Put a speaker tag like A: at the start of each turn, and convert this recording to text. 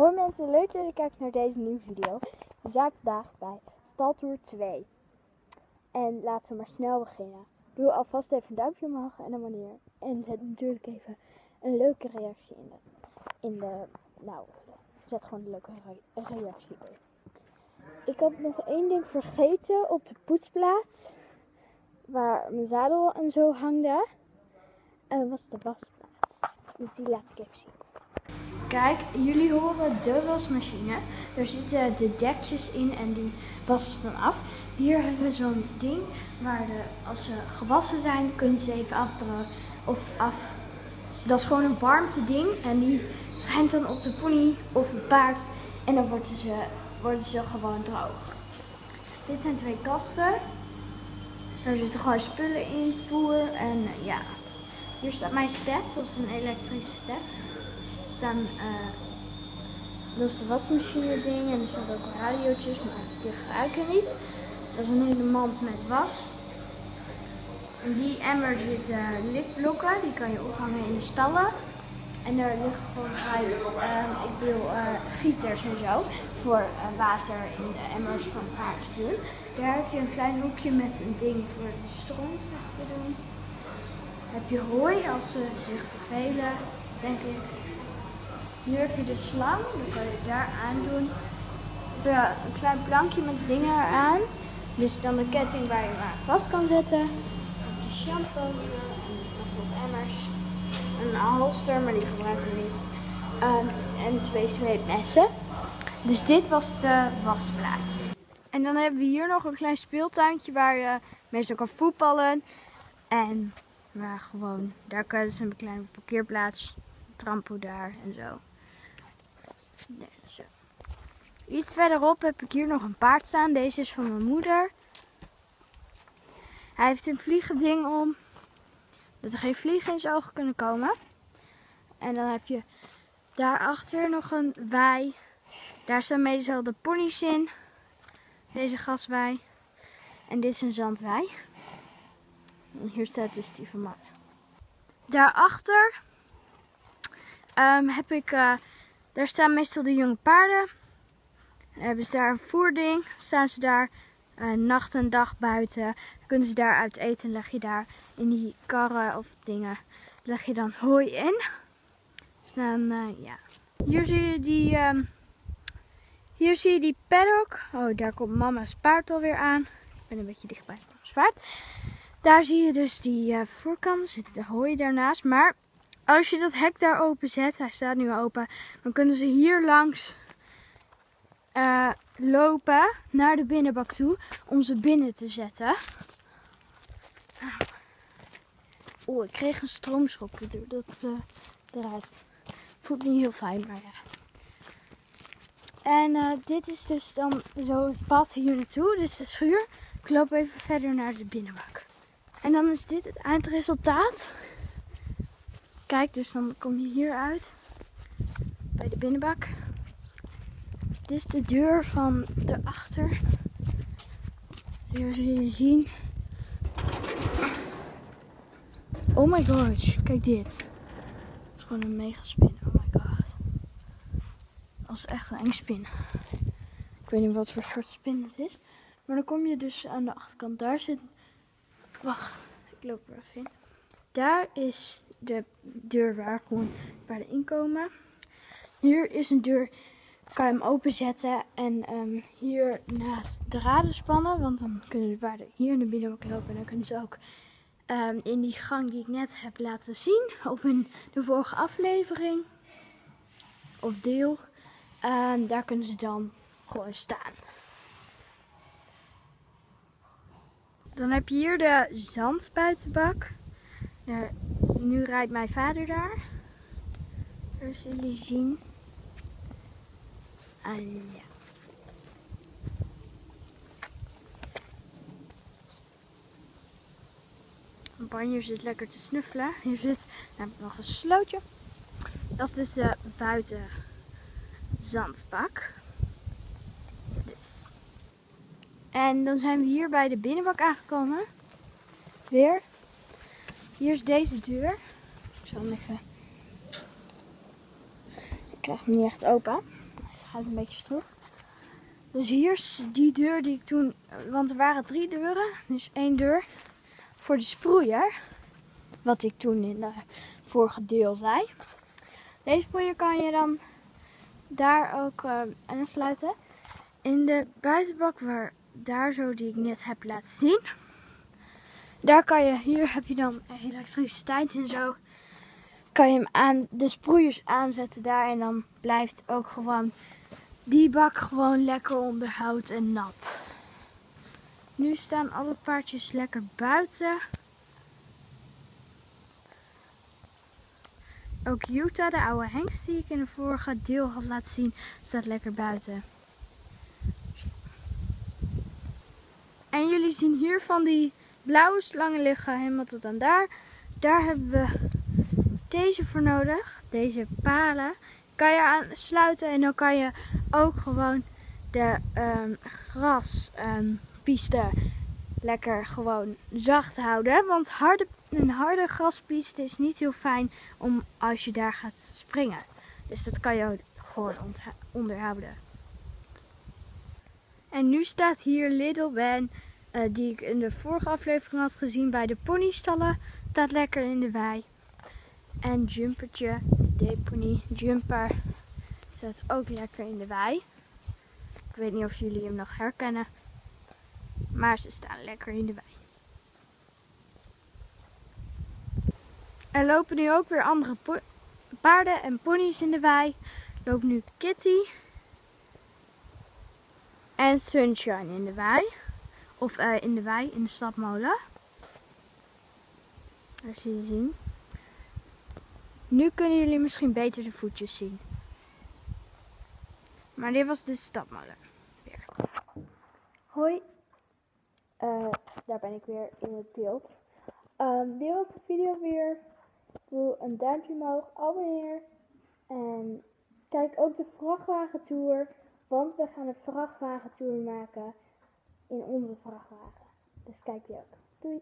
A: Hoi mensen, leuk dat jullie kijken naar deze nieuwe video. We zijn vandaag bij Staltour 2. En laten we maar snel beginnen. Doe alvast even een duimpje omhoog en abonneer. En zet natuurlijk even een leuke reactie in de, in de nou, zet gewoon een leuke re- reactie in. Ik had nog één ding vergeten op de poetsplaats. Waar mijn zadel en zo hangde. En dat was de wasplaats. Dus die laat ik even zien. Kijk, jullie horen de wasmachine. Er zitten de dekjes in en die wassen ze dan af. Hier hebben we zo'n ding waar de, als ze gewassen zijn, kunnen ze even afdrogen. Of af. Dat is gewoon een warmte ding en die schijnt dan op de pony of een paard. En dan worden ze, worden ze gewoon droog. Dit zijn twee kasten. Er zitten gewoon spullen in, voer en ja. Hier staat mijn step, dat is een elektrische step staan, eh, dat is de wasmachine ding en er staan ook radiootjes, maar die gebruiken niet. Dat is een hele mand met was. Die emmer zitten likblokken, die kan je ophangen in de stallen. En daar liggen gewoon vrij, eh, ik wil eh, gieters en zo, voor eh, water in de emmers van doen. Daar heb je een klein hoekje met een ding voor de stroom te doen. Heb je hooi als ze zich vervelen, denk ik. Hier heb je de slang, dan kan je daar aan doen. Een klein plankje met dingen eraan. Is dan de ketting waar je maar vast kan zetten. Je shampoo en nog wat emmers. Een holster, maar die gebruiken we niet. Ehm, en twee zweepmessen. Dus dit was de wasplaats. En dan hebben we hier nog een klein speeltuintje waar je meestal kan voetballen. En waar gewoon, daar kan je een kleine parkeerplaats, trampo daar en zo. Nee, zo. Iets verderop heb ik hier nog een paard staan. Deze is van mijn moeder. Hij heeft een vliegending om. Dat er geen vliegen in zijn ogen kunnen komen. En dan heb je daarachter nog een wei. Daar staan meestal de ponies in. Deze gaswei. En dit is een zandwei. En hier staat dus die van mij. Daarachter ehm, heb ik... eh, daar staan meestal de jonge paarden. Dan hebben ze daar een voerding. Staan ze daar eh, nacht en dag buiten. Dan kunnen ze daar uit eten. Leg je daar in die karren of dingen. Leg je dan hooi in. Dus dan, eh, ja. Hier zie je die... ehm, hier zie je die paddock. Oh, daar komt mama's paard alweer aan. Ik ben een beetje dichtbij mama's paard. Daar zie je dus die eh voorkant. Er zit de hooi daarnaast. Maar als je dat hek daar open zet, hij staat nu open, dan kunnen ze hier langs eh, lopen naar de binnenbak toe om ze binnen te zetten. Nou. Oeh, ik kreeg een stroomschok dat eh. Voelt niet heel fijn, maar ja. En eh, dit is dus dan zo het pad hier naartoe, dus de schuur. Ik loop even verder naar de binnenbak. En dan is dit het eindresultaat. Kijk, dus dan kom je hier uit. Bij de binnenbak. Dit is de deur van daarachter. Hier zullen je zien. Oh my god, kijk dit. Het is gewoon een mega spin. Oh my god. Dat is echt een eng spin. Ik weet niet wat voor soort spin het is. Maar dan kom je dus aan de achterkant. Daar zit... Wacht, ik loop er even in. Daar is de deur waar gewoon paarden inkomen. Hier is een deur, kan je hem openzetten en ehm, hier naast draden spannen. Want dan kunnen de paarden hier in de binnenbak lopen. En dan kunnen ze ook ehm, in die gang die ik net heb laten zien. Of in de vorige aflevering. Of deel. ehm, daar kunnen ze dan gewoon staan. Dan heb je hier de zandspuitenbak. Daar, nu rijdt mijn vader daar. Daar zullen jullie zien. En ja. Banjo zit lekker te snuffelen. Hier zit nog een slootje. Dat is dus de buitenzandbak. Dus. En dan zijn we hier bij de binnenbak aangekomen. Weer. Hier is deze deur. Ik zal hem even. Ik krijg hem niet echt open. gaat een beetje terug. Dus hier is die deur die ik toen, want er waren drie deuren, dus één deur voor de sproeier. Wat ik toen in het vorige deel zei. Deze sproeier kan je dan daar ook uh, aansluiten. In de buitenbak waar daar zo die ik net heb laten zien. Daar kan je, hier heb je dan elektriciteit en zo. Kan je hem aan de sproeiers aanzetten daar en dan blijft ook gewoon die bak gewoon lekker onderhoud en nat. Nu staan alle paardjes lekker buiten. Ook Utah, de oude hengst die ik in de vorige deel had laten zien, staat lekker buiten. En jullie zien hier van die blauwe slangen liggen helemaal tot aan daar. Daar hebben we deze voor nodig. Deze palen. Kan je aansluiten en dan kan je ook gewoon de um, graspiste lekker gewoon zacht houden. Want harde, een harde graspiste is niet heel fijn om als je daar gaat springen. Dus dat kan je gewoon onderhouden. En nu staat hier Little Ben, uh, die ik in de vorige aflevering had gezien bij de ponystallen. Staat lekker in de wei. En Jumpertje, de D-pony Jumper, staat ook lekker in de wei. Ik weet niet of jullie hem nog herkennen. Maar ze staan lekker in de wei. Er lopen nu ook weer andere paarden en ponies in de wei. Loopt nu Kitty en Sunshine in de wei. Of uh, in de wei, in de stadmolen. Als jullie zien. Nu kunnen jullie misschien beter de voetjes zien. Maar dit was de stadmolen. Weer. Hoi. Uh, daar ben ik weer in het beeld. Um, dit was de video weer. Doe een duimpje omhoog, abonneer. En kijk ook de vrachtwagentour. Want we gaan een vrachtwagentour maken in onze vrachtwagen. Dus kijk die ook. Doei!